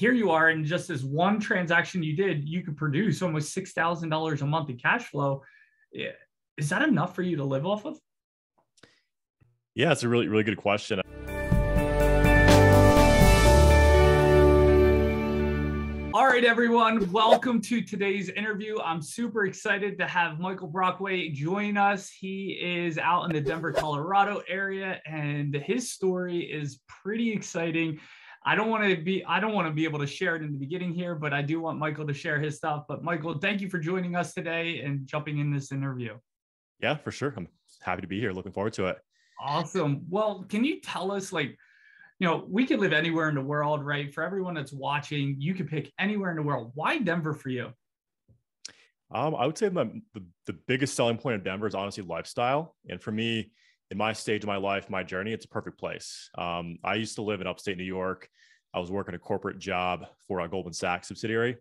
here you are in just this one transaction you did, you could produce almost six thousand dollars a month in cash flow. Is that enough for you to live off of? Yeah, it's a really really good question. All right, everyone, welcome to today's interview. I'm super excited to have Michael Brockway join us. He is out in the Denver, Colorado area, and his story is pretty exciting. I don't want to be I don't want to be able to share it in the beginning here, but I do want Michael to share his stuff. But Michael, thank you for joining us today and jumping in this interview. Yeah, for sure. I'm happy to be here. Looking forward to it. Awesome. Well, can you tell us like you know, we could live anywhere in the world, right? For everyone that's watching, you could pick anywhere in the world. Why Denver for you? Um, I would say my, the, the biggest selling point of Denver is honestly lifestyle. And for me, in my stage of my life, my journey, it's a perfect place. Um, I used to live in upstate New York. I was working a corporate job for a Goldman Sachs subsidiary,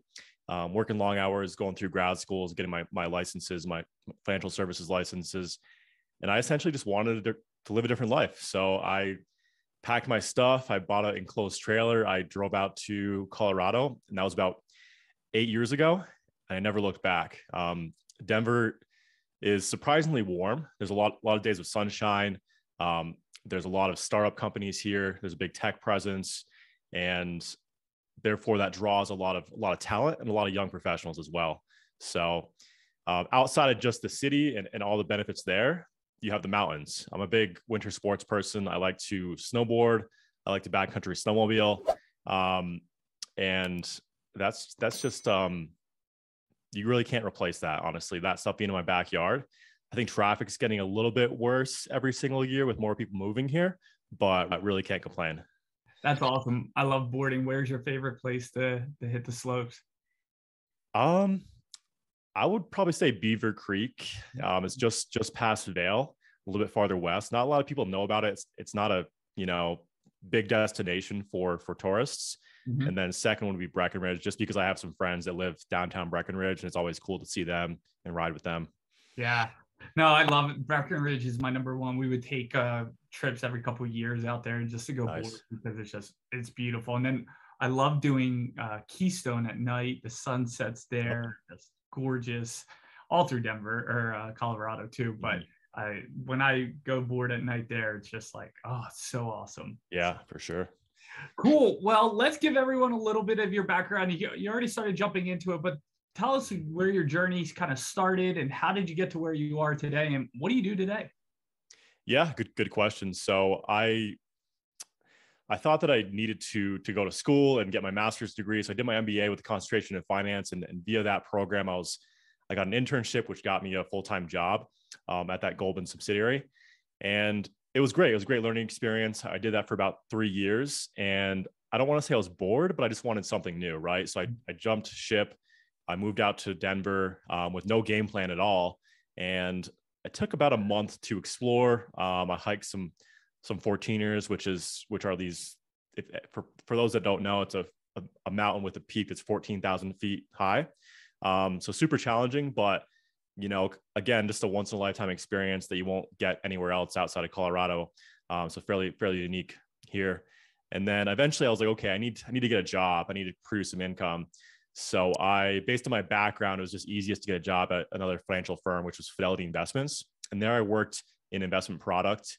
um, working long hours, going through grad schools, getting my, my licenses, my financial services licenses. And I essentially just wanted to, to live a different life. So I packed my stuff. I bought an enclosed trailer. I drove out to Colorado, and that was about eight years ago. And I never looked back. Um, Denver is surprisingly warm. There's a lot, a lot of days of sunshine. Um, there's a lot of startup companies here. There's a big tech presence, and therefore that draws a lot of a lot of talent and a lot of young professionals as well. So, um, outside of just the city and, and all the benefits there, you have the mountains. I'm a big winter sports person. I like to snowboard. I like to backcountry snowmobile, um, and that's that's just um, you really can't replace that. Honestly, that stuff being in my backyard. I think traffic's getting a little bit worse every single year with more people moving here, but I really can't complain. That's awesome. I love boarding. Where's your favorite place to to hit the slopes? Um, I would probably say Beaver Creek. Um, it's just just past Vail, a little bit farther west. Not a lot of people know about it. It's, it's not a you know big destination for for tourists. Mm-hmm. And then second would be Breckenridge, just because I have some friends that live downtown Breckenridge, and it's always cool to see them and ride with them. Yeah, no, I love it. Breckenridge is my number one. We would take uh, trips every couple of years out there just to go nice. because it's just it's beautiful. And then I love doing uh, Keystone at night. The sun sets there, just gorgeous, all through Denver or uh, Colorado too. But mm-hmm. I when I go board at night there, it's just like oh, it's so awesome. Yeah, for sure. Cool. Well, let's give everyone a little bit of your background. You, you already started jumping into it, but tell us where your journey kind of started and how did you get to where you are today and what do you do today? Yeah, good good question. So I I thought that I needed to to go to school and get my master's degree. So I did my MBA with a concentration in finance, and, and via that program, I was I got an internship, which got me a full time job um, at that Goldman subsidiary, and it was great. It was a great learning experience. I did that for about three years, and I don't want to say I was bored, but I just wanted something new, right? So I, I jumped ship. I moved out to Denver um, with no game plan at all, and it took about a month to explore. Um, I hiked some some 14ers, which is which are these. If, for for those that don't know, it's a a, a mountain with a peak that's 14,000 feet high. Um, so super challenging, but you know, again, just a once in a lifetime experience that you won't get anywhere else outside of Colorado. Um, so fairly fairly unique here. And then eventually, I was like, okay, I need I need to get a job. I need to produce some income. So I, based on my background, it was just easiest to get a job at another financial firm, which was Fidelity Investments. And there I worked in investment product,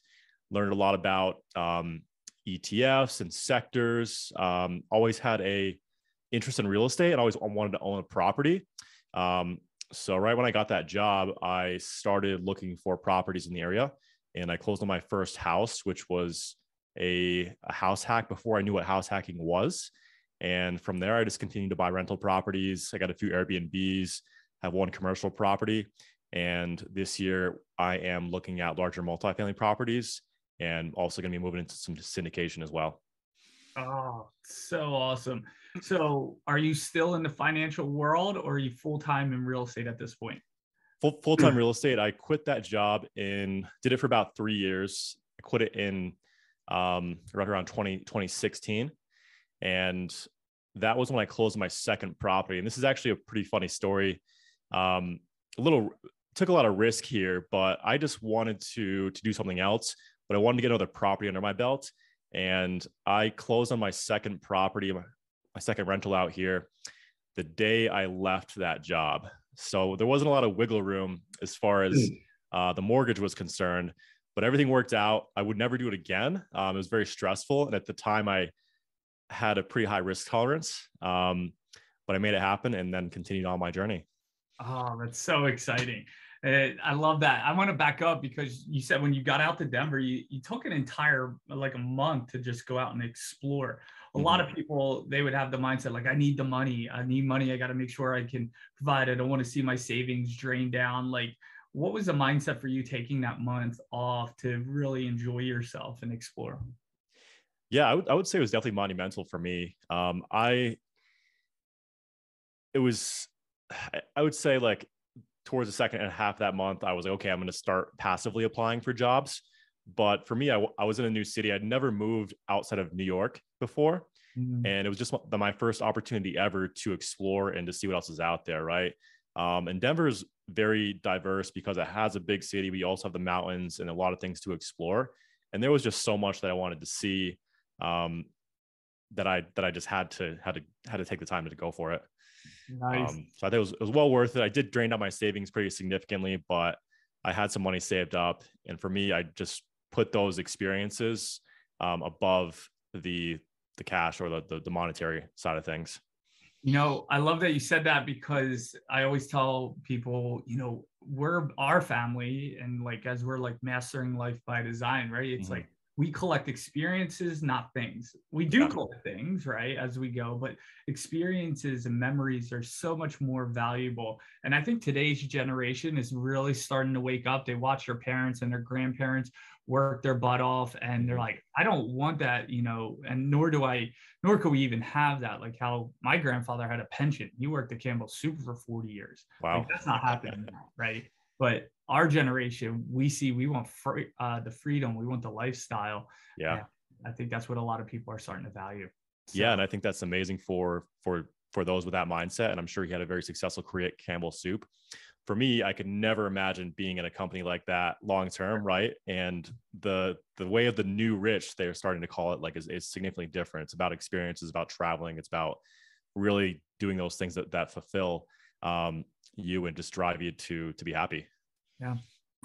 learned a lot about um, ETFs and sectors. Um, always had a interest in real estate and always wanted to own a property. Um, so right when I got that job, I started looking for properties in the area, and I closed on my first house, which was a, a house hack before I knew what house hacking was. And from there, I just continued to buy rental properties. I got a few Airbnbs, have one commercial property. And this year, I am looking at larger multifamily properties and also going to be moving into some syndication as well. Oh, so awesome. So, are you still in the financial world or are you full time in real estate at this point? Full full time real estate. I quit that job in, did it for about three years. I quit it in um, right around 20, 2016. And that was when I closed my second property. And this is actually a pretty funny story. Um, a little took a lot of risk here, but I just wanted to to do something else. But I wanted to get another property under my belt. And I closed on my second property my second rental out here the day I left that job. So there wasn't a lot of wiggle room as far as hmm. uh, the mortgage was concerned, but everything worked out. I would never do it again. Um, it was very stressful. And at the time, I had a pretty high risk tolerance, um, but I made it happen and then continued on my journey. Oh, that's so exciting. I love that. I want to back up because you said when you got out to Denver, you, you took an entire like a month to just go out and explore. A mm-hmm. lot of people they would have the mindset like I need the money. I need money. I got to make sure I can provide. I don't want to see my savings drain down. Like what was the mindset for you taking that month off to really enjoy yourself and explore? Yeah, I would, I would say it was definitely monumental for me. Um, I, it was, I would say like towards the second and a half that month, I was like, okay, I'm going to start passively applying for jobs. But for me, I, I was in a new city. I'd never moved outside of New York before. Mm-hmm. And it was just my first opportunity ever to explore and to see what else is out there. Right. Um, and Denver is very diverse because it has a big city. We also have the mountains and a lot of things to explore. And there was just so much that I wanted to see um, that I that I just had to had to had to take the time to go for it. Nice. Um, so I think it was, it was well worth it. I did drain out my savings pretty significantly, but I had some money saved up. And for me, I just put those experiences um, above the the cash or the, the, the monetary side of things. You know, I love that you said that because I always tell people, you know, we're our family and like as we're like mastering life by design, right? It's mm-hmm. like we collect experiences, not things. We do collect things, right, as we go, but experiences and memories are so much more valuable. And I think today's generation is really starting to wake up. They watch their parents and their grandparents work their butt off, and they're mm-hmm. like, I don't want that, you know, and nor do I, nor could we even have that. Like how my grandfather had a pension. He worked at Campbell Soup for 40 years. Wow. Like, that's not happening now, right? But our generation, we see we want free, uh, the freedom, we want the lifestyle. Yeah, I think that's what a lot of people are starting to value. So, yeah, and I think that's amazing for for for those with that mindset. And I'm sure he had a very successful career at Campbell Soup. For me, I could never imagine being in a company like that long term, right? And the the way of the new rich, they're starting to call it like is, is significantly different. It's about experiences, about traveling, it's about really doing those things that that fulfill um, you and just drive you to to be happy. Yeah.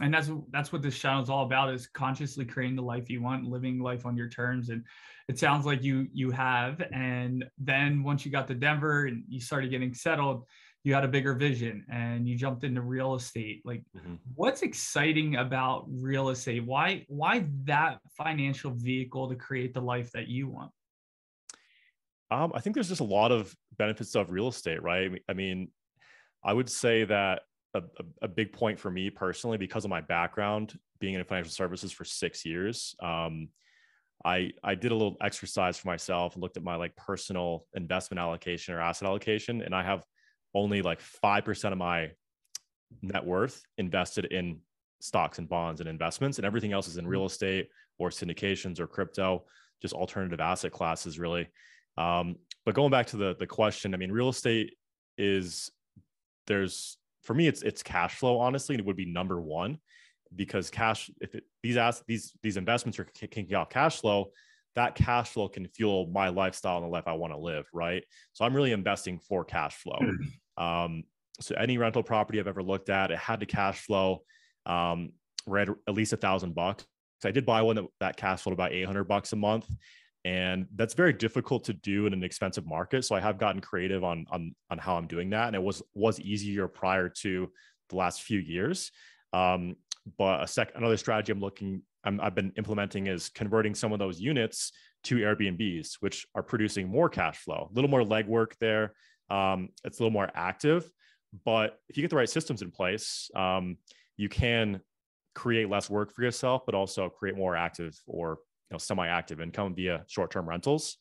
And that's that's what this channel is all about is consciously creating the life you want, living life on your terms. And it sounds like you you have. And then once you got to Denver and you started getting settled, you had a bigger vision and you jumped into real estate. Like mm-hmm. what's exciting about real estate? Why why that financial vehicle to create the life that you want? Um, I think there's just a lot of benefits of real estate, right? I mean, I would say that a, a, big point for me personally because of my background being in financial services for six years. Um, I I did a little exercise for myself and looked at my like personal investment allocation or asset allocation, and I have only like five percent of my net worth invested in stocks and bonds and investments, and everything else is in real mm-hmm. estate or syndications or crypto, just alternative asset classes, really. Um, but going back to the the question, I mean, real estate is there's for me it's it's cash flow honestly and it would be number one because cash if it, these assets these these investments are kicking off cash flow that cash flow can fuel my lifestyle and the life i want to live right? So i'm really investing for cash flow. Hmm. um, so any rental property i've ever looked at it had to cash flow um, read at least a thousand bucks. So i did buy one that, that cash flowed about 800 bucks a month and that's very difficult to do in an expensive market. So i have gotten creative on on on how i'm doing that. And it was was easier prior to the last few years. Um, but a sec another strategy i'm looking i have been implementing is converting some of those units to airbnbs which are producing more cash flow a little more legwork there. Um, it's a little more active. But if you get the right systems in place um, you can create less work for yourself but also create more active or you know semi-active income via short-term rentals.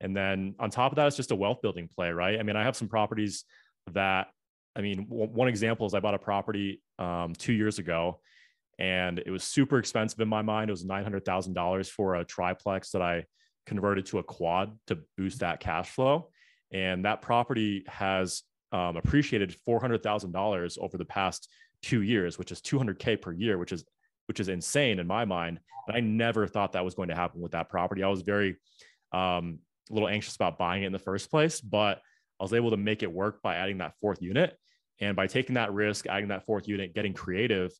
And then on top of that it's just a wealth building play right? I mean i have some properties that i mean w- one example is i bought a property um, two years ago and it was super expensive in my mind. It was $900000 for a triplex that i converted to a quad to boost that cash flow. And that property has um, appreciated $400000 over the past two years which is 200k per year which is which is insane in my mind. And I never thought that was going to happen with that property. I was very, um, a little anxious about buying it in the first place, but I was able to make it work by adding that fourth unit. And by taking that risk, adding that fourth unit, getting creative,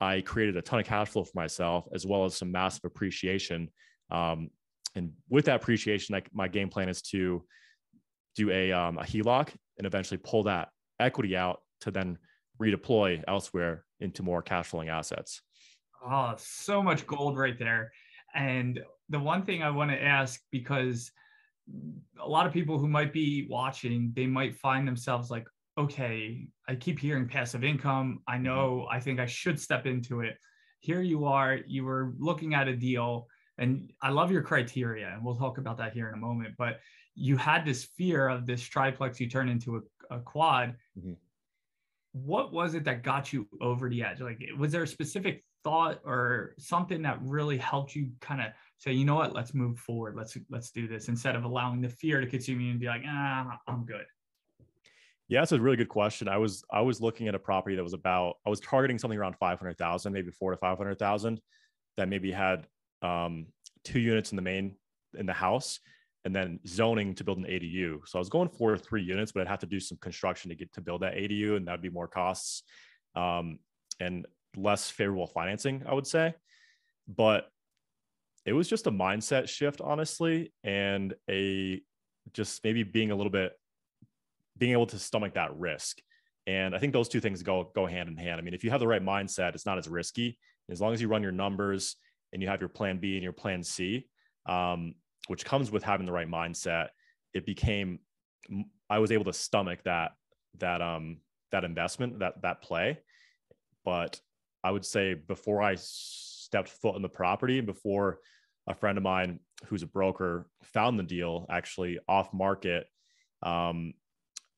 I created a ton of cash flow for myself as well as some massive appreciation. Um, and with that appreciation, like my game plan is to do a, um, a HELOC and eventually pull that equity out to then redeploy elsewhere into more cash flowing assets. Oh, so much gold right there. And the one thing I want to ask, because a lot of people who might be watching, they might find themselves like, okay, I keep hearing passive income. I mm-hmm. know I think I should step into it. Here you are, you were looking at a deal, and I love your criteria, and we'll talk about that here in a moment. But you had this fear of this triplex you turn into a, a quad. Mm-hmm. What was it that got you over the edge? Like, was there a specific thought or something that really helped you kind of say, you know what, let's move forward, let's let's do this, instead of allowing the fear to consume you and be like, ah, I'm good. Yeah, it's a really good question. I was I was looking at a property that was about I was targeting something around five hundred thousand, maybe four to five hundred thousand, that maybe had um, two units in the main in the house, and then zoning to build an ADU. So I was going for three units, but I'd have to do some construction to get to build that ADU, and that'd be more costs um, and less favorable financing, I would say. But it was just a mindset shift, honestly, and a just maybe being a little bit being able to stomach that risk. And I think those two things go go hand in hand. I mean, if you have the right mindset, it's not as risky. As long as you run your numbers and you have your plan B and your plan C, um, which comes with having the right mindset, it became I was able to stomach that that um that investment that that play. But I would say before I stepped foot in the property, before a friend of mine who's a broker found the deal actually off market, um,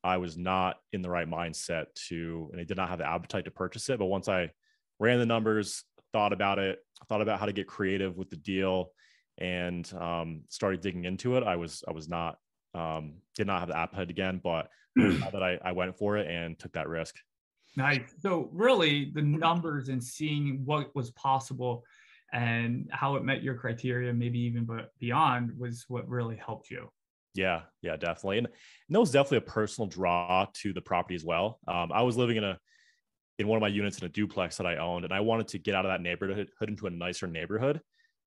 I was not in the right mindset to, and I did not have the appetite to purchase it. But once I ran the numbers, thought about it, thought about how to get creative with the deal, and um, started digging into it, I was I was not um, did not have the appetite again. But that I, I went for it and took that risk. Nice. So really, the numbers and seeing what was possible and how it met your criteria, maybe even but beyond, was what really helped you. Yeah, yeah, definitely. And, and that was definitely a personal draw to the property as well. Um, I was living in a in one of my units in a duplex that I owned, and I wanted to get out of that neighborhood into a nicer neighborhood.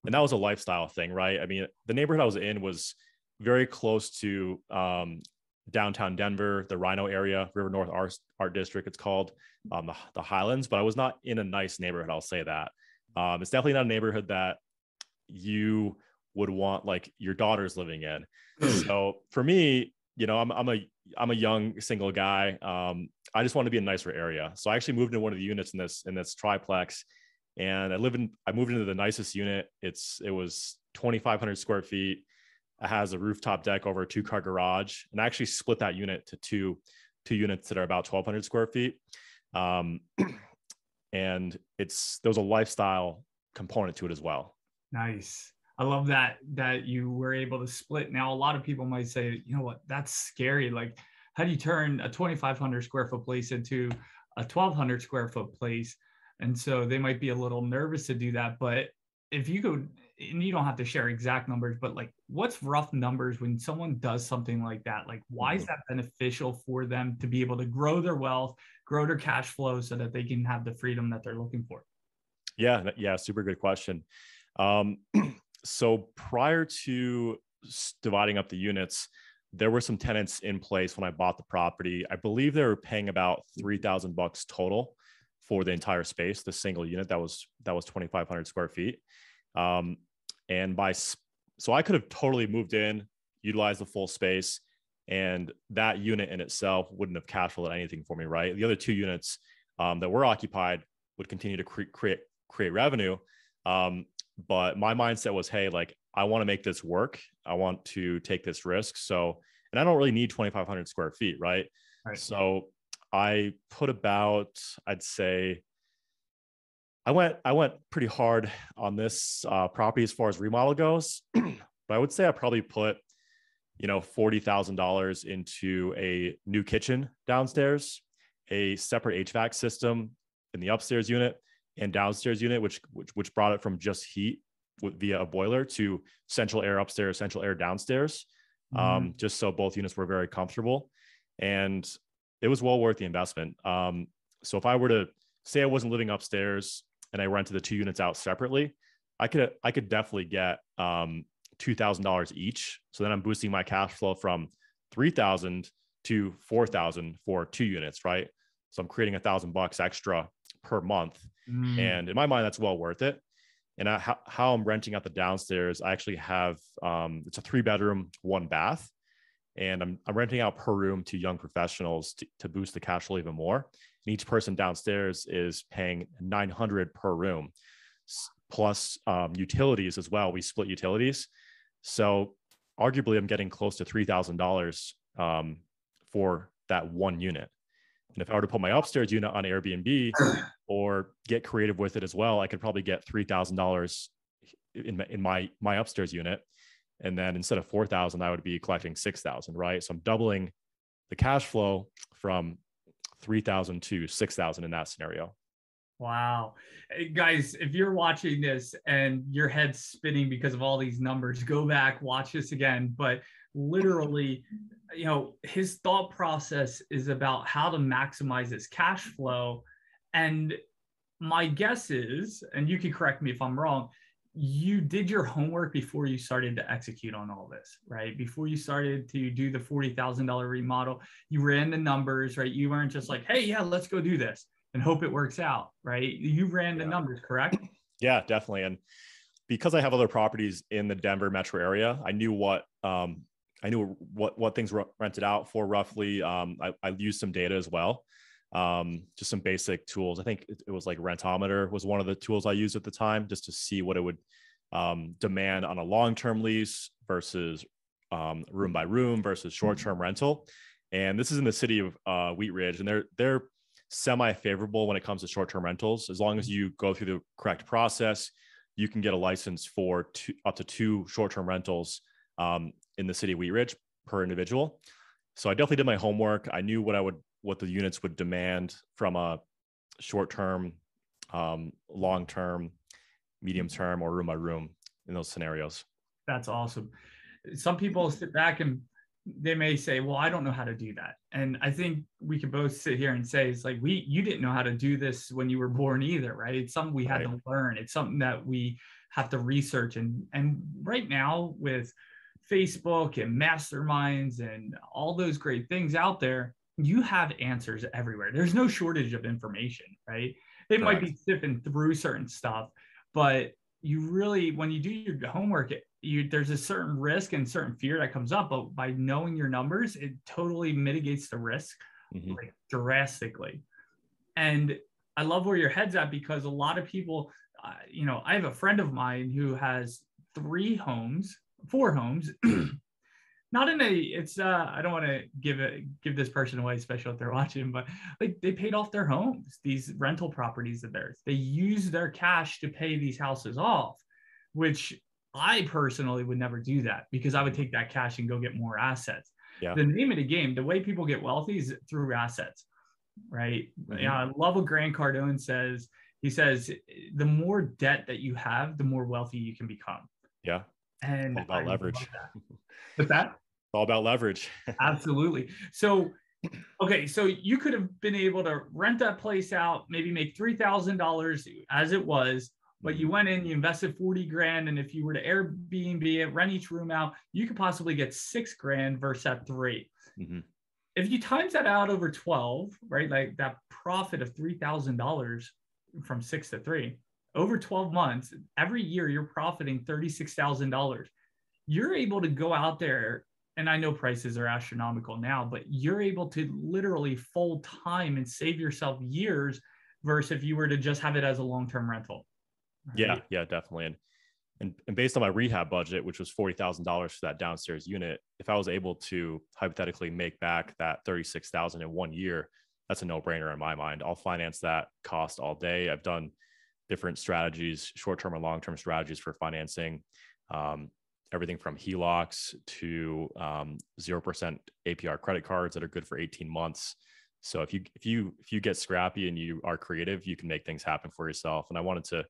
And that was a lifestyle thing, right? I mean, the neighborhood I was in was very close to um, downtown Denver, the RiNo area, River North Art, Art District, it's called, um, the, the Highlands, but I was not in a nice neighborhood, I'll say that. Um, it's definitely not a neighborhood that you would want like your daughters living in. so for me, you know, I'm I'm a I'm a young single guy. Um, I just want to be in a nicer area. So I actually moved into one of the units in this in this triplex, and I live in I moved into the nicest unit. It's it was 2,500 square feet. It has a rooftop deck over a two car garage, and I actually split that unit to two two units that are about 1,200 square feet. Um, and it's there was a lifestyle component to it as well. Nice. I love that that you were able to split. Now, a lot of people might say, you know what, that's scary. Like, how do you turn a 2,500 square foot place into a 1,200 square foot place? And so they might be a little nervous to do that. But if you go, and you don't have to share exact numbers, but like, what's rough numbers when someone does something like that? Like, why is mm-hmm. that beneficial for them to be able to grow their wealth, grow their cash flow, so that they can have the freedom that they're looking for? Yeah, yeah, super good question. Um, so prior to dividing up the units, there were some tenants in place when I bought the property. I believe they were paying about three thousand bucks total for the entire space, the single unit that was that was twenty five hundred square feet. Um, and by so I could have totally moved in, utilized the full space, and that unit in itself wouldn't have cash flowed anything for me, right? The other two units um, that were occupied would continue to cre- create create revenue. Um, but my mindset was hey like i want to make this work i want to take this risk so and i don't really need 2500 square feet right, right. so i put about i'd say i went i went pretty hard on this uh, property as far as remodel goes but i would say i probably put you know $40000 into a new kitchen downstairs a separate hvac system in the upstairs unit and downstairs unit, which which, which brought it from just heat via a boiler to central air upstairs, central air downstairs. um, mm-hmm. just so both units were very comfortable. And it was well worth the investment. Um, so if I were to say I wasn't living upstairs and I rented the two units out separately, I could I could definitely get um, two thousand dollars each. So then I'm boosting my cash flow from three thousand to four thousand for two units, right? So I'm creating a thousand bucks extra per month, mm. and in my mind, that's well worth it. And I, how, how, I'm renting out the downstairs, I actually have um, it's a three bedroom, one bath, and I'm, I'm renting out per room to young professionals to, to boost the cash flow even more. And each person downstairs is paying 900 per room, plus um, utilities as well. We split utilities, so arguably I'm getting close to three thousand um, dollars for that one unit. And if I were to put my upstairs unit on Airbnb or get creative with it as well, I could probably get three thousand dollars in my, in my my upstairs unit, and then instead of four thousand, I would be collecting six thousand, right? So I'm doubling the cash flow from three thousand to six thousand in that scenario. Wow. Guys, if you're watching this and your head's spinning because of all these numbers, go back, watch this again. But literally, you know, his thought process is about how to maximize his cash flow. And my guess is, and you can correct me if I'm wrong, you did your homework before you started to execute on all this, right? Before you started to do the $40,000 remodel, you ran the numbers, right? You weren't just like, hey, yeah, let's go do this and hope it works out, right? You ran the yeah. numbers, correct? Yeah, definitely. And because I have other properties in the Denver metro area, I knew what um, I knew what what things were rented out for roughly. Um, I, I, used some data as well, um, just some basic tools. I think it, it, was like Rentometer was one of the tools I used at the time, just to see what it would um, demand on a long term lease versus um, room by room versus short term rental. And this is in the city of uh, Wheat Ridge, and they're they're semi favorable when it comes to short term rentals. As long as you go through the correct process, you can get a license for two, up to two short term rentals um, in the city of Wheat Ridge per individual. So I definitely did my homework. I knew what I would what the units would demand from a short term, um, long term, medium term, or room by room in those scenarios. That's awesome. Some people sit back and they may say, "Well, I don't know how to do that," and I think we can both sit here and say, "It's like we you didn't know how to do this when you were born either, right? It's something we had right. to learn. It's something that we have to research and and right now with Facebook and masterminds and all those great things out there, you have answers everywhere. There's no shortage of information, right? They Correct. might be sipping through certain stuff, but you really, when you do your homework, you there's a certain risk and certain fear that comes up, but by knowing your numbers, it totally mitigates the risk mm-hmm. like drastically. And I love where your head's at because a lot of people, uh, you know, I have a friend of mine who has three homes four homes. Not in a, it's uh, I don't want to give it give this person away, especially if they're watching, but like they paid off their homes, these rental properties of theirs. They used their cash to pay these houses off, which I personally would never do that because I would take that cash and go get more assets. Yeah. The name of the game, the way people get wealthy is through assets, right? Mm-hmm. Yeah, I love what Grant Cardone says. He says the more debt that you have, the more wealthy you can become. Yeah. And all about I leverage. That. that? all about leverage. Absolutely. So, okay, so you could have been able to rent that place out, maybe make three thousand dollars as it was, but you mm-hmm. went in, you invested forty grand, and if you were to Airbnb it, rent each room out, you could possibly get six grand versus that 3 mm-hmm. If you times that out over twelve, right, like that profit of three thousand dollars from six to three, over 12 months, every year you're profiting $36,000. You're able to go out there, and I know prices are astronomical now, but you're able to literally full time and save yourself years versus if you were to just have it as a long term rental. Right? Yeah, yeah, definitely. And, and, and based on my rehab budget, which was $40,000 for that downstairs unit, if I was able to hypothetically make back that 36,000 in one year, that's a no brainer in my mind. I'll finance that cost all day. I've done different strategies, short term and long term strategies for financing. Um, everything from HELOCs to um, zero um, percent APR credit cards that are good for 18 months. So if you if you if you get scrappy and you are creative, you can make things happen for yourself. And I wanted to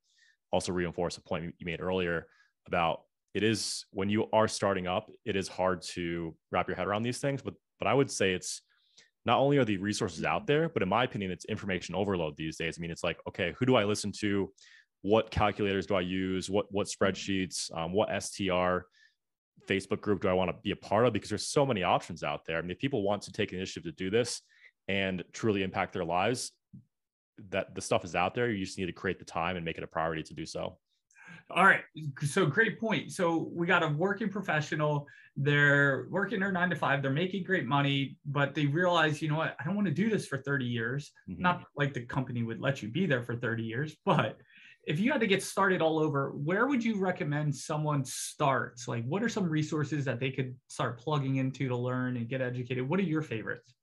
also reinforce a point you made earlier about it is when you are starting up, it is hard to wrap your head around these things. But but I would say it's not only are the resources out there, but in my opinion, it's information overload these days. I mean, it's like, okay, who do I listen to? What calculators do I use? What what spreadsheets? Um, what STR Facebook group do I want to be a part of? Because there's so many options out there. I mean, if people want to take initiative to do this and truly impact their lives, that the stuff is out there. You just need to create the time and make it a priority to do so. All right. So great point. So we got a working professional. They're working their nine to five. They're making great money, but they realize, you know what? I don't want to do this for 30 years. Mm-hmm. Not like the company would let you be there for 30 years, but if you had to get started all over, where would you recommend someone starts? Like, what are some resources that they could start plugging into to learn and get educated? What are your favorites?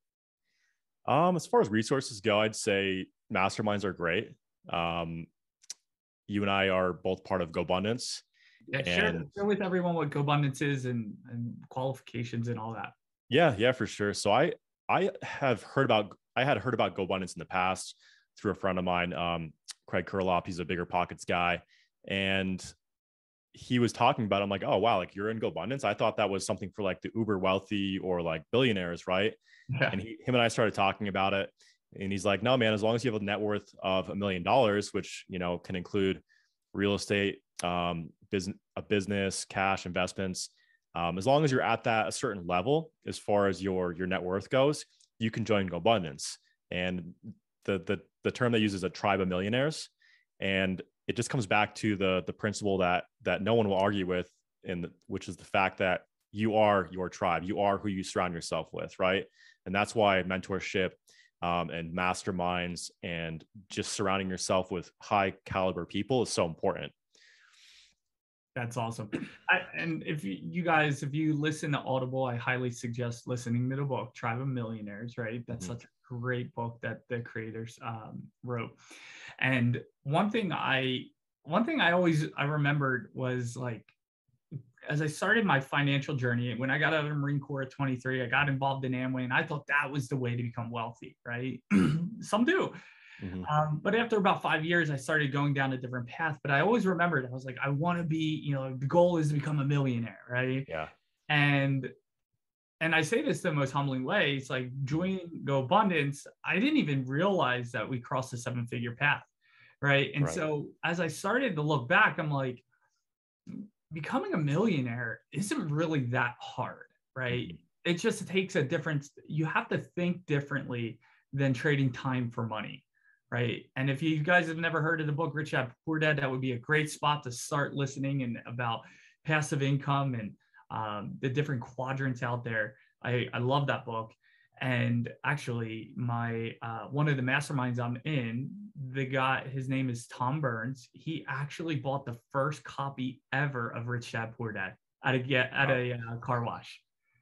Um, as far as resources go, I'd say masterminds are great. Um, you and I are both part of GoBundance. Yeah, share, share with everyone what GoBundance is and, and qualifications and all that. Yeah, yeah, for sure. So I I have heard about I had heard about GoBundance in the past through a friend of mine, um, Craig Curelop. He's a bigger pockets guy, and he was talking about. It. I'm like, oh wow, like you're in GoBundance. I thought that was something for like the uber wealthy or like billionaires, right? Yeah. And he, him and I started talking about it, and he's like, no, man, as long as you have a net worth of a million dollars, which, you know, can include real estate, um, business, a business, cash investments, um, as long as you're at that a certain level, as far as your, your net worth goes, you can join GoBundance. And the, the, the term they use is a tribe of millionaires. And it just comes back to the, the principle that, that no one will argue with, in which is the fact that you are your tribe. You are who you surround yourself with, right? And that's why mentorship um, and masterminds and just surrounding yourself with high caliber people is so important. That's awesome. I, and if you, guys, if you listen to Audible, I highly suggest listening to the book Tribe of Millionaires, right? That's mm-hmm. such a great book that the creators um, wrote. And one thing I, one thing I always I remembered was like as I started my financial journey, when I got out of the Marine Corps at 23, I got involved in Amway and I thought that was the way to become wealthy, right? Some do. Mm-hmm. Um, but after about five years, I started going down a different path. But I always remembered, I was like, I want to be, you know, the goal is to become a millionaire, right? Yeah. And and I say this the most humbling way. It's like joining Go Abundance, I didn't even realize that we crossed the seven figure path. Right. And right. so as I started to look back, I'm like, becoming a millionaire isn't really that hard, right? Mm-hmm. It just takes a difference. You have to think differently than trading time for money, right? And if you guys have never heard of the book Rich Dad Poor Dad, that would be a great spot to start listening and about passive income and um, the different quadrants out there. I, I love that book. And actually, my uh, one of the masterminds I'm in, the guy, his name is Tom Burns. He actually bought the first copy ever of Rich Dad Poor Dad at a at a uh, car wash.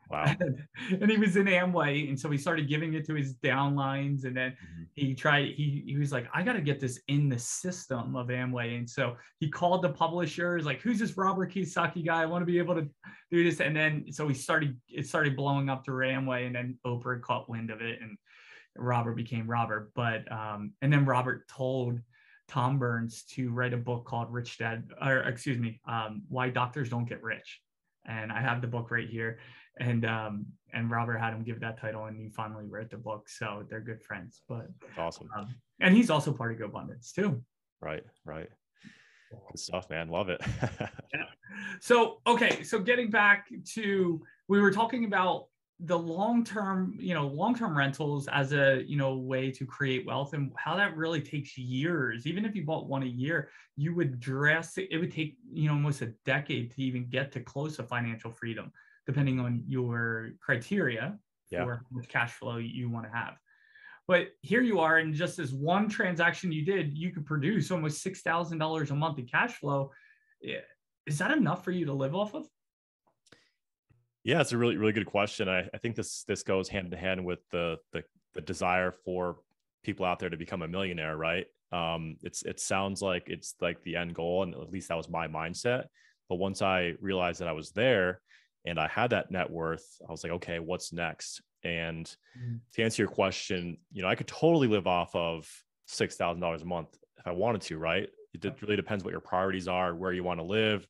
Wow. and he was in Amway. And so he started giving it to his downlines. And then mm-hmm. he tried, he, he was like, I got to get this in the system of Amway. And so he called the publishers, like, who's this Robert Kiyosaki guy? I want to be able to do this. And then so he started, it started blowing up through Amway. And then Oprah caught wind of it. And Robert became Robert. But, um, and then Robert told, Tom Burns to write a book called Rich Dad, or excuse me, um, Why Doctors Don't Get Rich. And I have the book right here and um and Robert had him give that title and he finally wrote the book. So they're good friends but That's awesome. um, and he's also part of GoBundance too. Right right. Good stuff man. Love it. Yeah. so okay. So getting back to we were talking about the long-term you know long-term rentals as a you know way to create wealth and how that really takes years. Even if you bought one a year you would dress it would take you know almost a decade to even get to close to financial freedom depending on your criteria yeah. for how much cash flow you want to have. But here you are, and just as one transaction you did, you could produce almost six thousand dollars a month in cash flow. Is that enough for you to live off of? Yeah, it's a really really good question. I, I think this this goes hand in hand with the, the the desire for people out there to become a millionaire, right? Um, it's it sounds like it's like the end goal, and at least that was my mindset. But once I realized that I was there, and I had that net worth, I was like, okay, what's next? And mm-hmm. to answer your question, you know, I could totally live off of six thousand dollars a month if I wanted to, right? It really depends what your priorities are, where you want to live,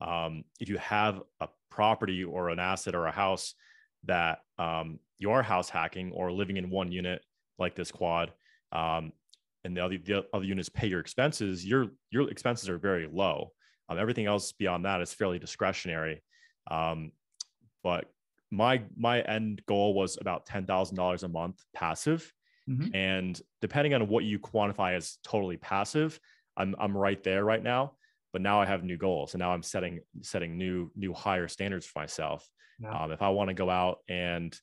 um, if you have a property or an asset or a house that um, you are house hacking or living in one unit like this quad, um, and the other, the other units pay your expenses, your your expenses are very low. Um, everything else beyond that is fairly discretionary. Um, but my my end goal was about ten thousand dollars a month passive, mm-hmm. and depending on what you quantify as totally passive, I'm I'm right there right now but now I have new goals and now I'm setting setting new new higher standards for myself. Um, if I want to go out and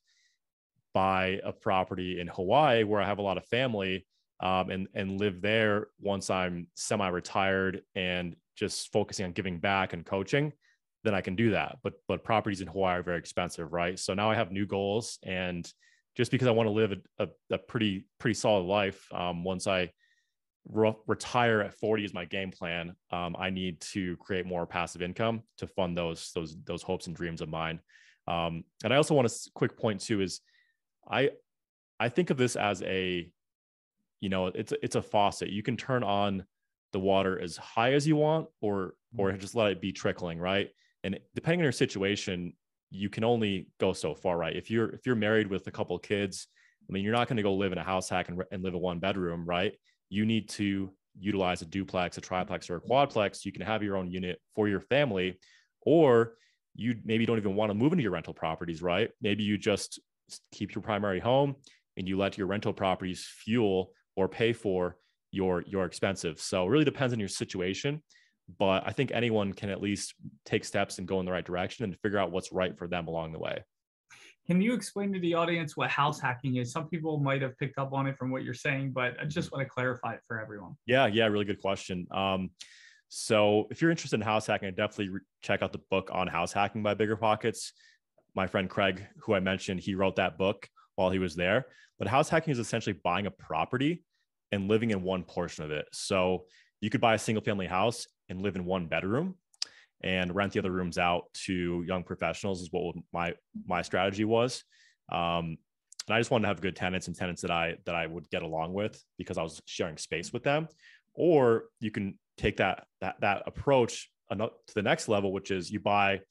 buy a property in Hawaii where I have a lot of family um, and and live there once I'm semi-retired and just focusing on giving back and coaching, then I can do that. But but properties in Hawaii are very expensive, right? So now I have new goals and just because I want to live a, a, a pretty pretty solid life um, once I re- retire at 40 is my game plan. Um, I need to create more passive income to fund those those those hopes and dreams of mine. Um, and I also want a quick point too is I I think of this as a you know it's it's a faucet. You can turn on the water as high as you want or or mm-hmm. just let it be trickling, right? And depending on your situation, you can only go so far, right? If you're if you're married with a couple kids, I mean, you're not going to go live in a house hack and, and live in one bedroom, right? you need to utilize a duplex, a triplex, or a quadplex. You can have your own unit for your family, or you maybe don't even want to move into your rental properties, right? Maybe you just keep your primary home and you let your rental properties fuel or pay for your your expensive. So it really depends on your situation, but I think anyone can at least take steps and go in the right direction and figure out what's right for them along the way. Can you explain to the audience what house hacking is? Some people might have picked up on it from what you're saying, but I just want to clarify it for everyone. Yeah, yeah, really good question. Um, so if you're interested in house hacking, definitely re- check out the book on house hacking by Bigger Pockets. My friend Craig, who I mentioned, he wrote that book while he was there. But house hacking is essentially buying a property and living in one portion of it. So you could buy a single family house and live in one bedroom and rent the other rooms out to young professionals is what my my strategy was. Um, and I just wanted to have good tenants and tenants that I that I would get along with because I was sharing space with them. Or you can take that that that approach to the next level, which is you buy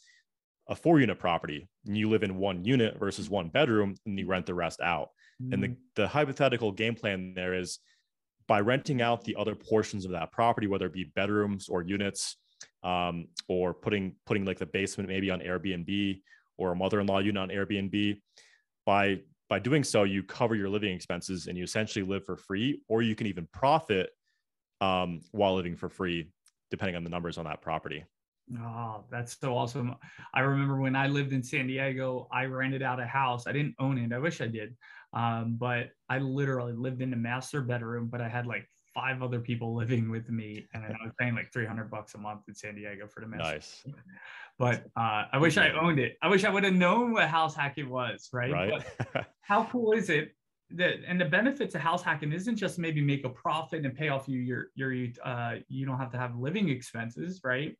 a four unit property and you live in one unit versus one bedroom and you rent the rest out. Mm-hmm. And the, mm. the hypothetical game plan there is by renting out the other portions of that property, whether it be bedrooms or units, um, or putting putting like the basement maybe on Airbnb or a mother-in-law unit on Airbnb. By by doing so, you cover your living expenses and you essentially live for free, or you can even profit um, while living for free, depending on the numbers on that property. Oh, that's so awesome. I remember when I lived in San Diego, I rented out a house. I didn't own it. I wish I did. Um, but I literally lived in a master bedroom, but I had like five other people living with me, and I was paying like 300 bucks a month in San Diego for the mess. Nice. But uh, I wish I owned it. I wish I would have known what house hacking was, right? Right. how cool is it that and the benefits of house hacking isn't just maybe make a profit and pay off you your your uh, you don't have to have living expenses, right?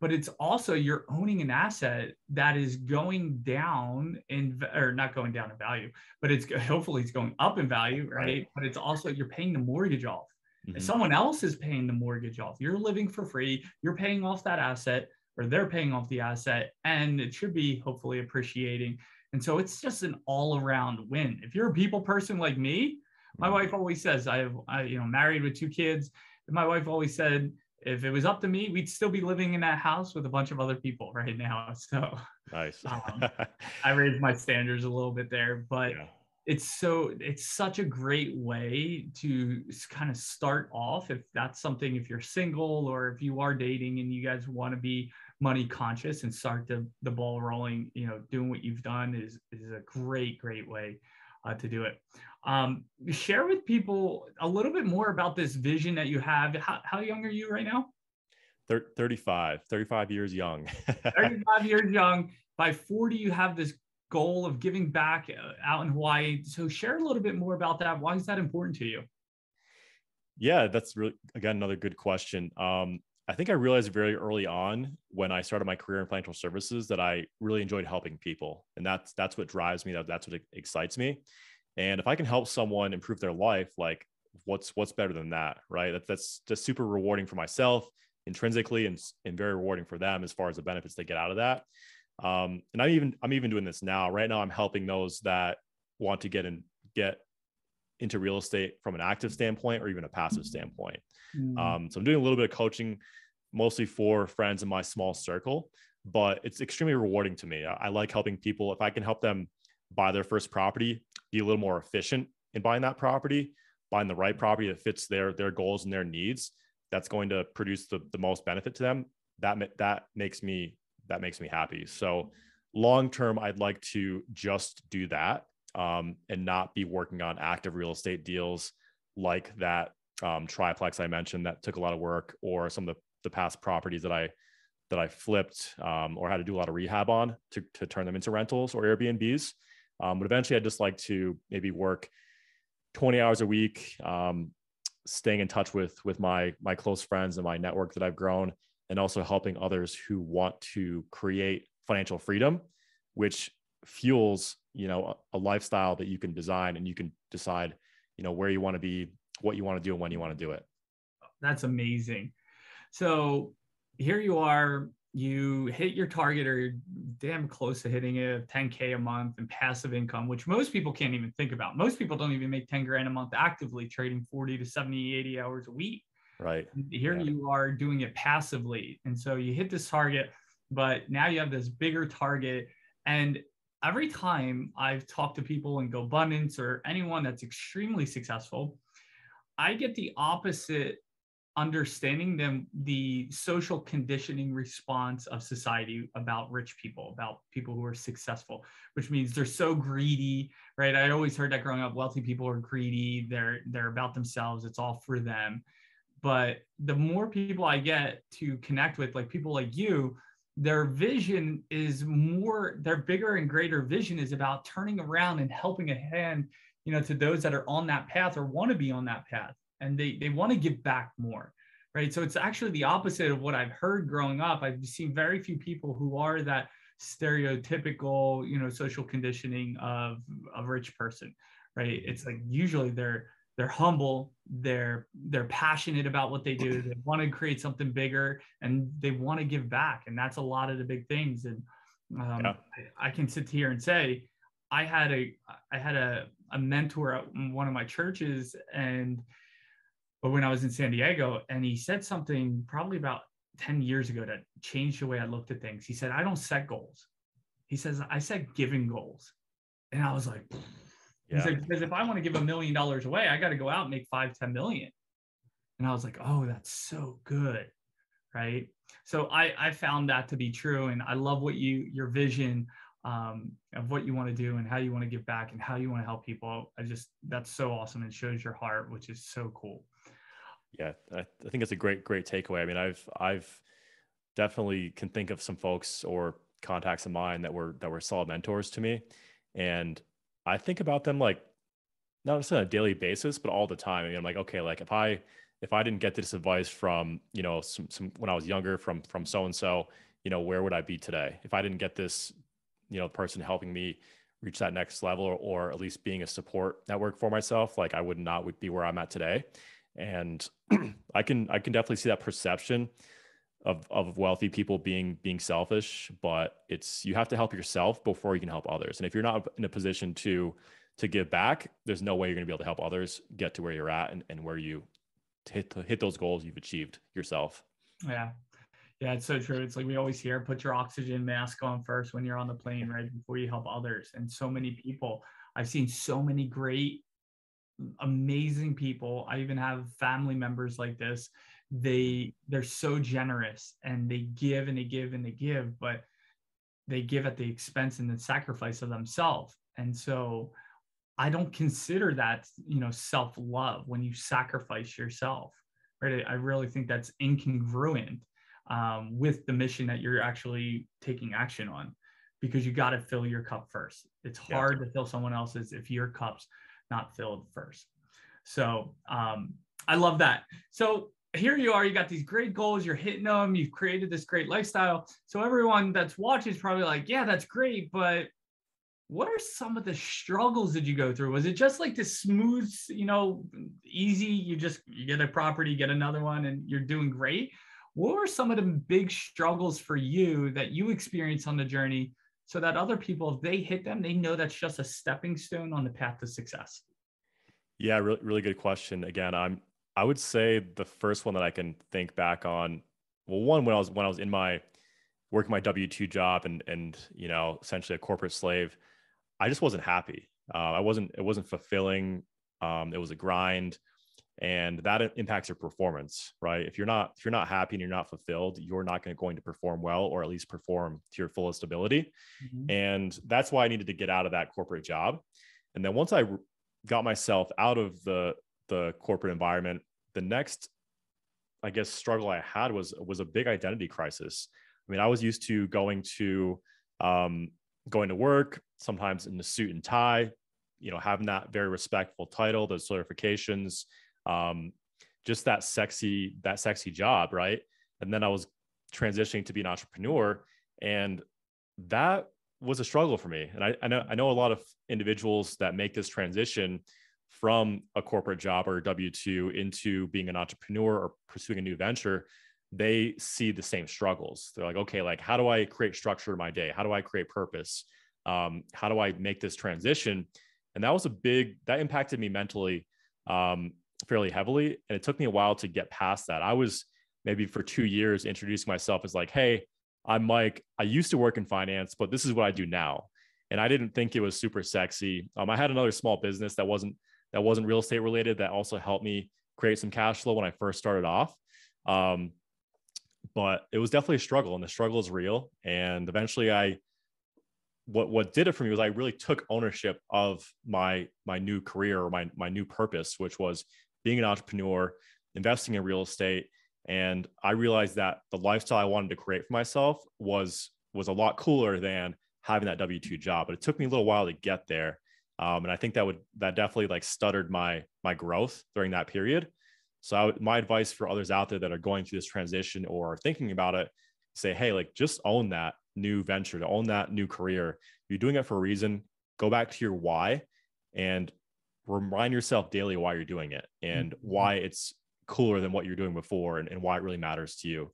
But it's also you're owning an asset that is going down in or not going down in value, but it's hopefully it's going up in value, right? right. But it's also you're paying the mortgage off Mm-hmm. Someone else is paying the mortgage off. You're living for free. You're paying off that asset, or they're paying off the asset, and it should be hopefully appreciating. And so it's just an all-around win. If you're a people person like me, my mm-hmm. wife always says I have, I, you know, married with two kids. My wife always said, if it was up to me, we'd still be living in that house with a bunch of other people right now. So nice. um, I raised my standards a little bit there, but yeah it's so it's such a great way to kind of start off if that's something if you're single or if you are dating and you guys want to be money conscious and start the, the ball rolling you know doing what you've done is is a great great way uh, to do it um, share with people a little bit more about this vision that you have how, how young are you right now 35 35 years young 35 years young by 40 you have this goal of giving back uh, out in Hawaii. So share a little bit more about that. Why is that important to you? Yeah, that's really again another good question. Um, I think I realized very early on when I started my career in financial services that I really enjoyed helping people, and that's that's what drives me. That that's what excites me. And if I can help someone improve their life, like what's what's better than that, right? That, that's just super rewarding for myself. intrinsically and, and very rewarding for them as far as the benefits they get out of that. Um, and I'm even I'm even doing this now. Right now, I'm helping those that want to get and get into real estate from an active standpoint or even a passive standpoint. Mm. Um, so I'm doing a little bit of coaching, mostly for friends in my small circle, but it's extremely rewarding to me. I, I like helping people. If I can help them buy their first property, be a little more efficient in buying that property, buying the right property that fits their their goals and their needs, that's going to produce the, the most benefit to them. That that makes me that makes me happy. So long term, I'd like to just do that um, and not be working on active real estate deals like that um, triplex I mentioned that took a lot of work, or some of the, the past properties that I that I flipped um, or had to do a lot of rehab on to, to turn them into rentals or Airbnbs. Um, but eventually, I'd just like to maybe work 20 hours a week, um, staying in touch with with my my close friends and my network that I've grown, and also helping others who want to create financial freedom, which fuels you know a, a lifestyle that you can design and you can decide you know where you want to be, what you want to do, and when you want to do it. That's amazing. So here you are you hit your target or you're damn close to hitting it 10k a month in passive income which most people can't even think about most people don't even make 10 grand a month actively trading 40 to 70 80 hours a week right here yeah. you are doing it passively and so you hit this target but now you have this bigger target and every time i've talked to people in GoBundance or anyone that's extremely successful i get the opposite understanding them the social conditioning response of society about rich people about people who are successful which means they're so greedy right? I always heard that growing up wealthy people are greedy they're they're about themselves it's all for them. But the more people i get to connect with like people like you their vision is more their bigger and greater vision is about turning around and helping a hand you know to those that are on that path or want to be on that path and they they want to give back more right? So it's actually the opposite of what i've heard growing up. I've seen very few people who are that stereotypical you know social conditioning of a rich person right? It's like usually they're they're humble they're they're passionate about what they do they want to create something bigger and they want to give back and that's a lot of the big things and um, yeah. I, I, can sit here and say i had a i had a, a mentor at one of my churches and but when I was in San Diego, and he said something probably about 10 years ago that changed the way I looked at things. He said, I don't set goals. He says, I set giving goals. And I was like, yeah. he's like, because if I want to give a million dollars away, I got to go out and make five, 10 million. And I was like, oh, that's so good. Right. So I, I found that to be true. And I love what you, your vision um, of what you want to do and how you want to give back and how you want to help people. I just, that's so awesome. It shows your heart, which is so cool. Yeah, I, I think it's a great, great takeaway. I mean, I've, I've definitely can think of some folks or contacts of mine that were, that were solid mentors to me. And I think about them like, not just on a daily basis, but all the time. I mean, I'm like, okay, like if I, if I didn't get this advice from, you know, some, some, when I was younger from, from so-and-so, you know, where would I be today? If I didn't get this, you know, person helping me reach that next level or, or at least being a support network for myself, like I would not would be where I'm at today and i can i can definitely see that perception of of wealthy people being being selfish but it's you have to help yourself before you can help others and if you're not in a position to to give back there's no way you're going to be able to help others get to where you're at and, and where you hit hit those goals you've achieved yourself yeah yeah it's so true it's like we always hear put your oxygen mask on first when you're on the plane right before you help others and so many people i've seen so many great amazing people. I even have family members like this. They they're so generous and they give and they give and they give, but they give at the expense and the sacrifice of themselves. And so I don't consider that, you know, self-love when you sacrifice yourself. Right. I really think that's incongruent um, with the mission that you're actually taking action on because you got to fill your cup first. It's hard yeah. to fill someone else's if your cup's not filled first. So um, I love that. So here you are, you got these great goals, you're hitting them, you've created this great lifestyle. So everyone that's watching is probably like, yeah, that's great, but what are some of the struggles that you go through? Was it just like this smooth, you know, easy, you just you get a property, get another one, and you're doing great? what were some of the big struggles for you that you experienced on the journey so that other people, if they hit them, they know that's just a stepping stone on the path to success? Yeah, really, really good question. Again, I'm I would say the first one that I can think back on, well, one when I was when I was in my working my W two job and and you know essentially a corporate slave, I just wasn't happy. Uh, I wasn't it wasn't fulfilling. Um, it was a grind and that impacts your performance right if you're not if you're not happy and you're not fulfilled you're not going to, going to perform well or at least perform to your fullest ability mm-hmm. and that's why i needed to get out of that corporate job and then once i got myself out of the the corporate environment. The next i guess struggle i had was was a big identity crisis. I mean i was used to going to um, going to work sometimes in a suit and tie you know having that very respectful title those certifications um, just that sexy that sexy job right? And then i was transitioning to be an entrepreneur and that was a struggle for me. And I, I know i know a lot of individuals that make this transition from a corporate job or w2 into being an entrepreneur or pursuing a new venture they see the same struggles they're like okay like how do i create structure in my day how do i create purpose um, how do i make this transition and that was a big that impacted me mentally um, fairly heavily. And it took me a while to get past that. I was maybe for two years introducing myself as like, hey, I'm Mike. I used to work in finance, but this is what I do now. And I didn't think it was super sexy. Um, I had another small business that wasn't that wasn't real estate related that also helped me create some cash flow when I first started off. Um, but it was definitely a struggle, and the struggle is real. And eventually, I what what did it for me was I really took ownership of my my new career or my my new purpose, which was being an entrepreneur, investing in real estate, and I realized that the lifestyle I wanted to create for myself was was a lot cooler than having that W two job. But it took me a little while to get there, um, and I think that would that definitely like stuttered my my growth during that period. So I would, my advice for others out there that are going through this transition or thinking about it, say, hey, like just own that new venture, to own that new career. You're doing it for a reason. Go back to your why and remind yourself daily why you're doing it and mm-hmm. why it's cooler than what you're doing before and, and why it really matters to you.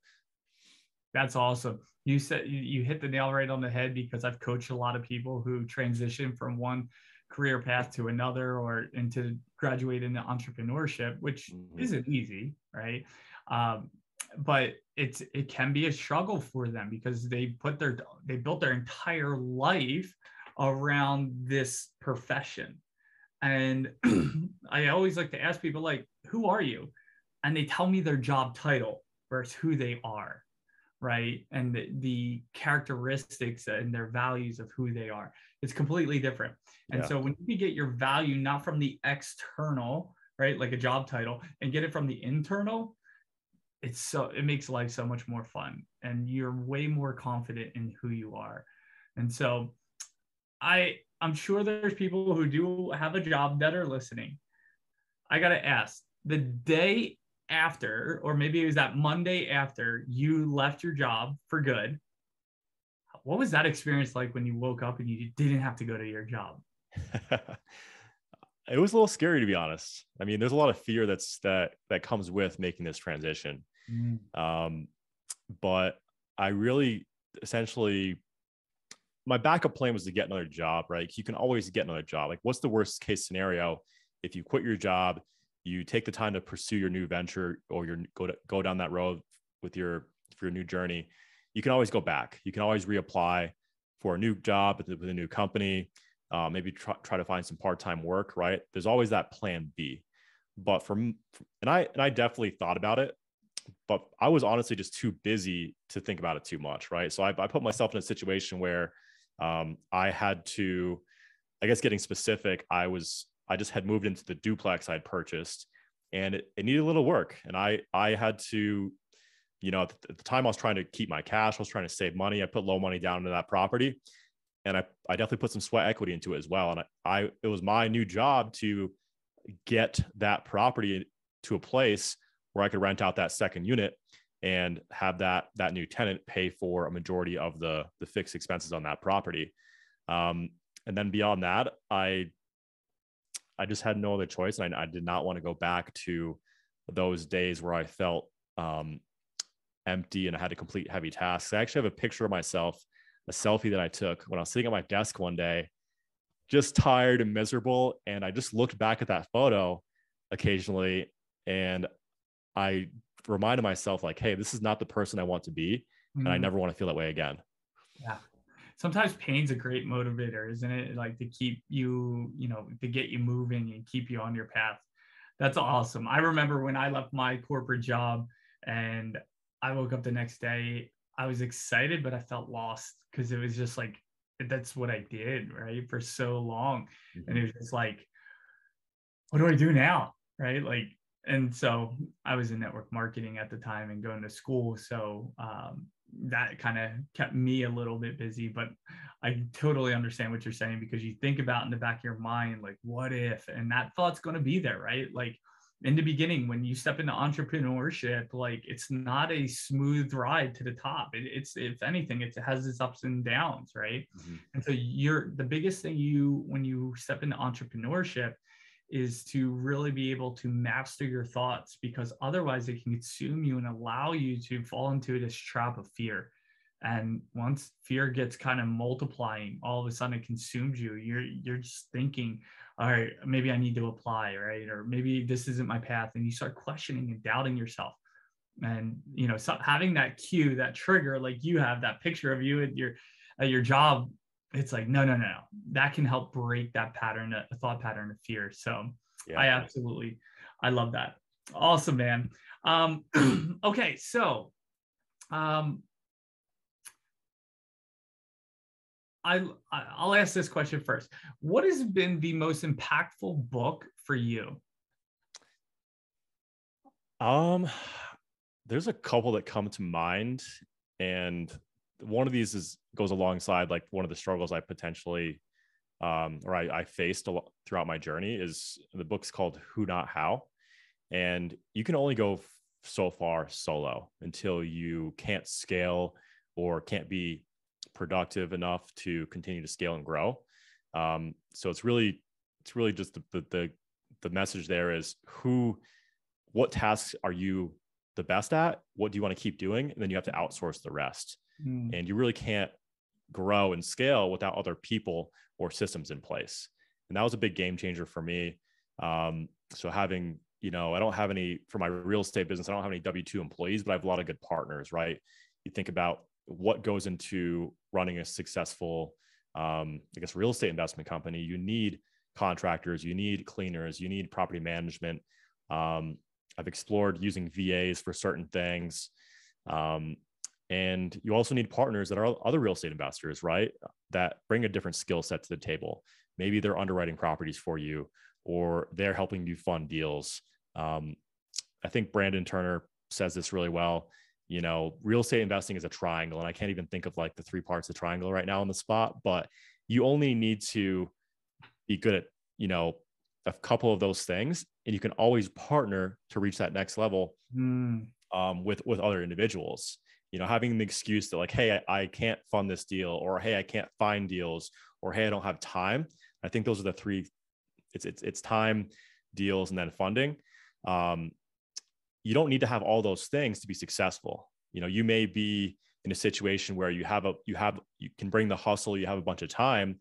That's awesome. You said you, you hit the nail right on the head because I've coached a lot of people who transition from one career path to another or into graduate into entrepreneurship, which mm-hmm. isn't easy, right? Um, but it's it can be a struggle for them because they put their they built their entire life around this profession and I always like to ask people, like, who are you? And they tell me their job title versus who they are, right? And the, the characteristics and their values of who they are. It's completely different. And yeah. so when you get your value not from the external, right, like a job title, and get it from the internal, it's so it makes life so much more fun and you're way more confident in who you are. And so I I'm sure there's people who do have a job that are listening. I got to ask the day after, or maybe it was that Monday after you left your job for good. What was that experience like when you woke up and you didn't have to go to your job? it was a little scary to be honest. I mean, there's a lot of fear that's that that comes with making this transition. Mm. Um, but I really essentially my backup plan was to get another job, right? You can always get another job. Like, what's the worst case scenario if you quit your job, you take the time to pursue your new venture or your go to, go down that road with your for your new journey? You can always go back. You can always reapply for a new job with, a new company. Uh, maybe try, try to find some part time work, right? There's always that plan B. But from and I and I definitely thought about it, but I was honestly just too busy to think about it too much, right? So I, I put myself in a situation where um, I had to, I guess, getting specific, I was, I just had moved into the duplex I'd purchased and it, it needed a little work. And I, I had to, you know, at the, at the time I was trying to keep my cash, I was trying to save money. I put low money down into that property and I, I definitely put some sweat equity into it as well. And I, I, it was my new job to get that property to a place where I could rent out that second unit and have that that new tenant pay for a majority of the the fixed expenses on that property um, and then beyond that i i just had no other choice and I, I did not want to go back to those days where i felt um, empty and I had to complete heavy tasks. I actually have a picture of myself, a selfie that I took when I was sitting at my desk one day, just tired and miserable. And I just looked back at that photo occasionally and I reminded myself, like, hey, this is not the person I want to be. Mm-hmm. And I mm-hmm. never want to feel that way again. Yeah. Sometimes pain's a great motivator, isn't it? Like to keep you, you know, to get you moving and keep you on your path. That's awesome. I remember when I left my corporate job and I woke up the next day, I was excited, but I felt lost because it was just like, that's what I did, right? For so long. Mm-hmm. And it was just like, what do I do now? Right. Like, and so I was in network marketing at the time and going to school. So um, that kind of kept me a little bit busy. But I totally understand what you're saying because you think about in the back of your mind, like, what if? And that thought's going to be there, right? Like, in the beginning when you step into entrepreneurship like it's not a smooth ride to the top it, it's if anything it has its ups and downs right mm-hmm. and so you're the biggest thing you when you step into entrepreneurship is to really be able to master your thoughts because otherwise it can consume you and allow you to fall into this trap of fear. And once fear gets kind of multiplying all of a sudden it consumes you. You're you're just thinking all right maybe i need to apply right? Or maybe this isn't my path and you start questioning and doubting yourself. And you know so having that cue that trigger like you have that picture of you at your at your job it's like no no no no that can help break that pattern a thought pattern of fear so yeah. i absolutely i love that awesome man um okay so um I I'll ask this question first. What has been the most impactful book for you? Um, there's a couple that come to mind, and one of these is goes alongside like one of the struggles I potentially um, or I, I faced a lot throughout my journey is the book's called Who Not How, and you can only go so far solo until you can't scale or can't be productive enough to continue to scale and grow. Um, so it's really it's really just the, the the the message there is who what tasks are you the best at what do you want to keep doing and then you have to outsource the rest mm. and you really can't grow and scale without other people or systems in place and that was a big game changer for me um, so having you know i don't have any for my real estate business i don't have any w2 employees but i have a lot of good partners right you think about what goes into running a successful, um, I guess, real estate investment company, you need contractors, you need cleaners, you need property management. Um, I've explored using VAs for certain things. Um, and you also need partners that are other real estate investors, right? That bring a different skill set to the table. Maybe they're underwriting properties for you, or they're helping you fund deals. Um, I think Brandon Turner says this really well you know, real estate investing is a triangle. And I can't even think of like the three parts of the triangle right now on the spot, but you only need to be good at, you know, a couple of those things and you can always partner to reach that next level mm. um, with with other individuals you know having the excuse that like hey I, I, can't fund this deal or hey i can't find deals or hey i don't have time i think those are the three it's it's, it's time deals and then funding um, you don't need to have all those things to be successful. You know, you may be in a situation where you have a you have you can bring the hustle, you have a bunch of time,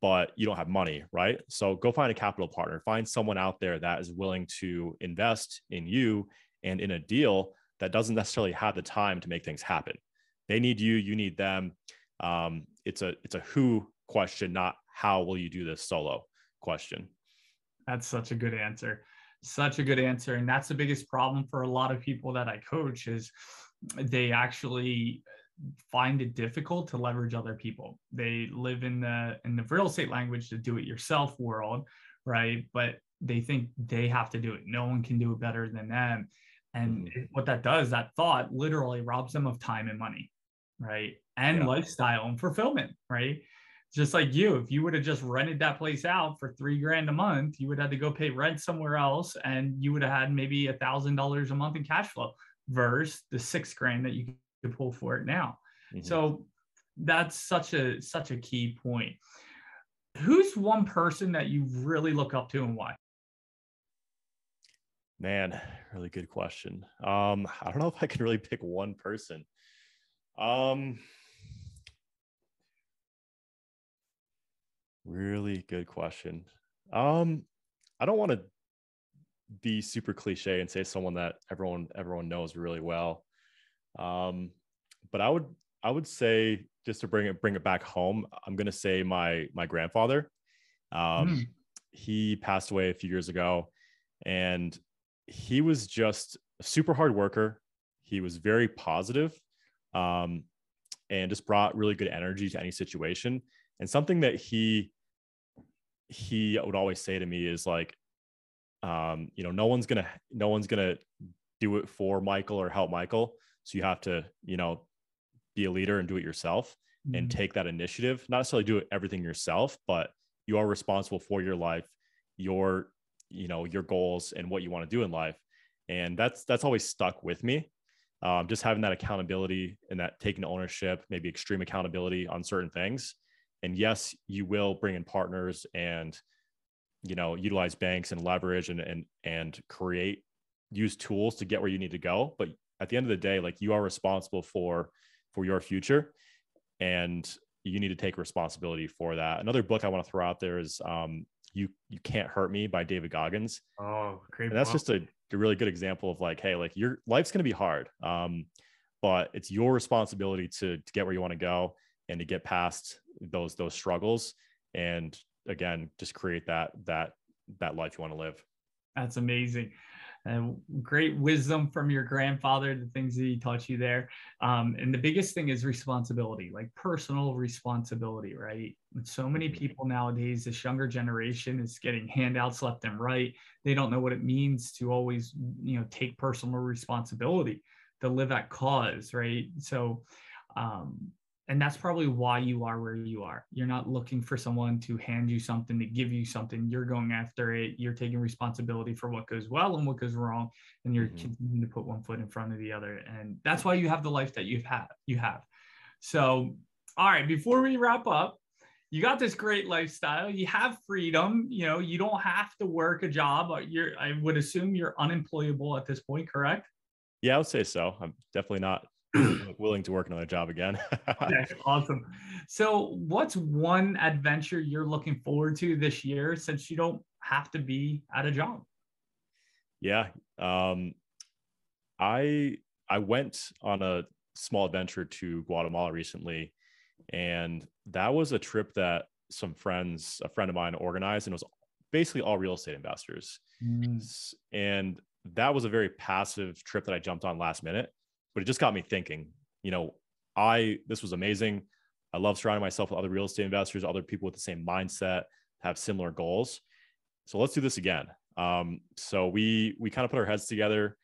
but you don't have money, right? So go find a capital partner, find someone out there that is willing to invest in you and in a deal that doesn't necessarily have the time to make things happen. They need you, you need them. Um, it's a it's a who question, not how will you do this solo question. That's such a good answer such a good answer and that's the biggest problem for a lot of people that i coach is they actually find it difficult to leverage other people they live in the in the real estate language the do it yourself world right but they think they have to do it no one can do it better than them and mm-hmm. what that does that thought literally robs them of time and money right and yeah. lifestyle and fulfillment right just like you, if you would have just rented that place out for three grand a month, you would have to go pay rent somewhere else, and you would have had maybe a thousand dollars a month in cash flow versus the six grand that you could pull for it now. Mm-hmm. So that's such a such a key point. Who's one person that you really look up to and why? Man, really good question. Um, I don't know if I can really pick one person. Um, really good question. Um, I don't want to be super cliche and say someone that everyone everyone knows really well. Um, but I would I would say just to bring it bring it back home, I'm gonna say my my grandfather. Um, mm. He passed away a few years ago, and he was just a super hard worker. He was very positive, um, and just brought really good energy to any situation. And something that he he would always say to me is like, um, you know, no one's gonna no one's gonna do it for Michael or help Michael. So you have to, you know, be a leader and do it yourself mm-hmm. and take that initiative. Not necessarily do it everything yourself, but you are responsible for your life, your, you know, your goals and what you want to do in life. And that's that's always stuck with me. Um, just having that accountability and that taking ownership, maybe extreme accountability on certain things. And yes, you will bring in partners and you know utilize banks and leverage and and and create use tools to get where you need to go. But at the end of the day, like you are responsible for for your future and you need to take responsibility for that. Another book I want to throw out there is um, "You You Can't Hurt Me" by David Goggins. Oh, great! And that's just a, a, really good example of like, hey, like your life's going to be hard, um, but it's your responsibility to to get where you want to go and to get past those those struggles, and again, just create that that that life you want to live. That's amazing and great wisdom from your grandfather, the things that he taught you there. Um, and the biggest thing is responsibility, like personal responsibility, right? So many mm-hmm. people nowadays, this younger generation is getting handouts left and right. They don't know what it means to always, you know, take personal responsibility, to live at cause, right? So, um, and that's probably why you are where you are. You're not looking for someone to hand you something to give you something. You're going after it. You're taking responsibility for what goes well and what goes wrong and you're mm-hmm. continuing to put one foot in front of the other. And that's why you have the life that you've had you have. So all right before we wrap up you got this great lifestyle. You have freedom. You know you don't have to work a job. You're i would assume you're unemployable at this point correct? Yeah i would say so. I'm definitely not willing to work another job again. That's awesome. So, what's one adventure you're looking forward to this year since you don't have to be at a job? Yeah, um, I I went on a small adventure to Guatemala recently, and that was a trip that some friends, a friend of mine, organized, and it was basically all real estate investors. Mm. And that was a very passive trip that I jumped on last minute but it just got me thinking, you know, I, this was amazing. I love surrounding myself with other real estate investors, other people with the same mindset, have similar goals. So let's do this again. Um, so we, we kind of put our heads together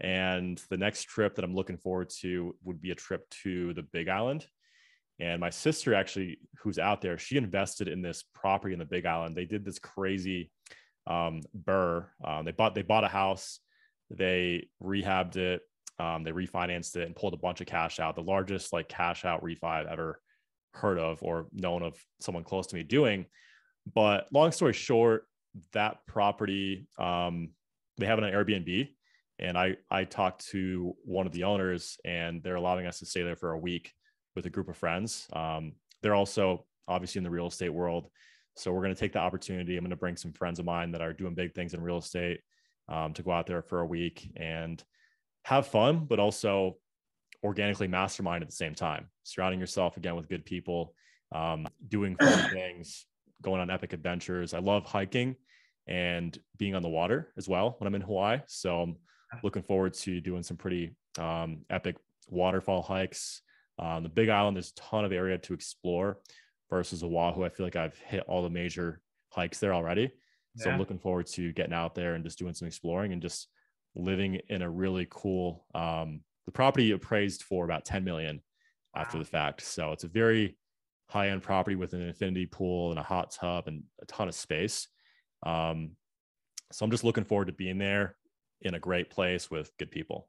and the next trip that I'm looking forward to would be a trip to the Big Island. And my sister actually, who's out there, she invested in this property in the Big Island. They did this crazy um, BRRRR. Um, they bought they bought a house, they rehabbed it, um, they refinanced it and pulled a bunch of cash out, the largest like cash out refi I've ever heard of or known of someone close to me doing. But long story short, that property, um, they have an Airbnb. And I, I talked to one of the owners and they're allowing us to stay there for a week with a group of friends. Um, they're also obviously in the real estate world. So we're going to take the opportunity. I'm going to bring some friends of mine that are doing big things in real estate um, to go out there for a week and have fun, but also organically mastermind at the same time, surrounding yourself again with good people, um, doing fun things, going on epic adventures. I love hiking and being on the water as well when I'm in Hawaii. So I'm looking forward to doing some pretty um, epic waterfall hikes. On um, the Big Island, there's a ton of area to explore versus Oahu. I feel like I've hit all the major hikes there already. So yeah. I'm looking forward to getting out there and just doing some exploring and just living in a really cool um, the property appraised for about 10 million after the fact. So it's a very high end property with an infinity pool and a hot tub and a ton of space. Um, so i'm just looking forward to being there in a great place with good people.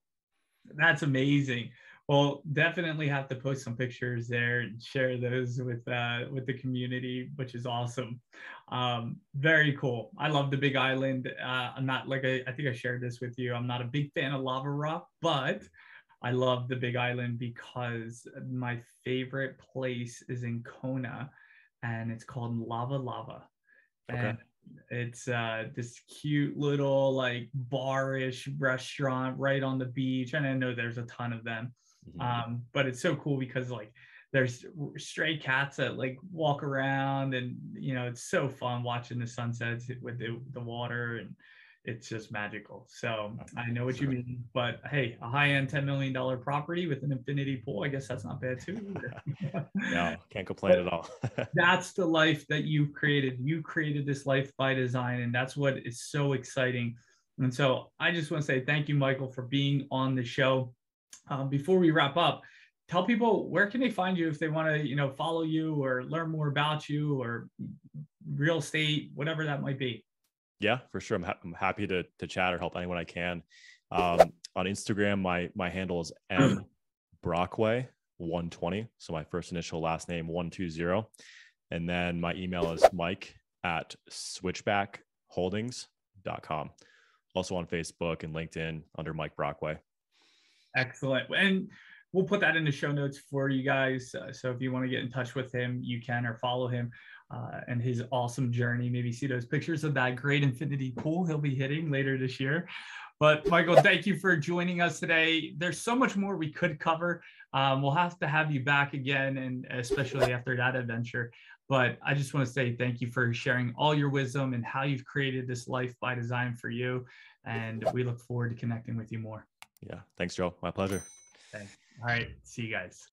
That's amazing Well, definitely have to post some pictures there and share those with uh, with the community, which is awesome. Um, very cool. I love the Big Island. Uh, I'm not like I, I think I shared this with you. I'm not a big fan of lava rock, but I love the Big Island because my favorite place is in Kona, and it's called Lava Lava. Okay. And it's uh, this cute little like barish restaurant right on the beach, and I know there's a ton of them. Mm-hmm. Um, but it's so cool because like there's stray cats that like walk around, and you know it's so fun watching the sunsets with the, the water and it's just magical. So I know what you mean, but hey, a high-end $10 million property with an infinity pool, I guess that's not bad too. no, can't complain at all. that's the life that you created. You created this life by design, and that's what is so exciting. And so I just want to say thank you, Michael, for being on the show. Um, before we wrap up, tell people where can they find you if they want to, you know, follow you or learn more about you or real estate, whatever that might be. Yeah, for sure. I'm, ha- I'm happy to to chat or help anyone I can. Um, on Instagram, my my handle is m brockway 120. So my first initial last name 120. And then my email is mike at switchbackholdings.com. Also on Facebook and LinkedIn under Mike Brockway. Excellent. And we'll put that in the show notes for you guys. Uh, so if you want to get in touch with him, you can or follow him uh, and his awesome journey. Maybe see those pictures of that great infinity pool he'll be hitting later this year. But Michael, thank you for joining us today. There's so much more we could cover. Um, we'll have to have you back again, and especially after that adventure. But I just want to say thank you for sharing all your wisdom and how you've created this life by design for you. And we look forward to connecting with you more. Yeah. Thanks, Joe. My pleasure. Okay. All right. See you guys.